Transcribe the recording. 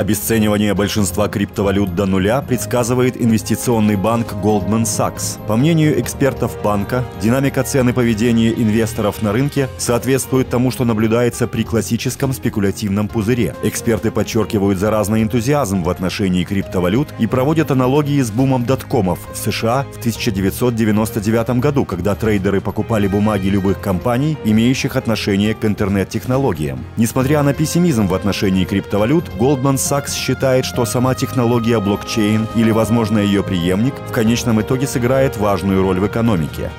Обесценивание большинства криптовалют до нуля предсказывает инвестиционный банк Goldman Sachs. По мнению экспертов банка, динамика цен и поведения инвесторов на рынке соответствует тому, что наблюдается при классическом спекулятивном пузыре. Эксперты подчеркивают заразный энтузиазм в отношении криптовалют и проводят аналогии с бумом доткомов в США в 1999 году, когда трейдеры покупали бумаги любых компаний, имеющих отношение к интернет-технологиям. Несмотря на пессимизм в отношении криптовалют, Goldman Sachs считает, что сама технология блокчейн или, возможно, ее преемник в конечном итоге сыграет важную роль в экономике.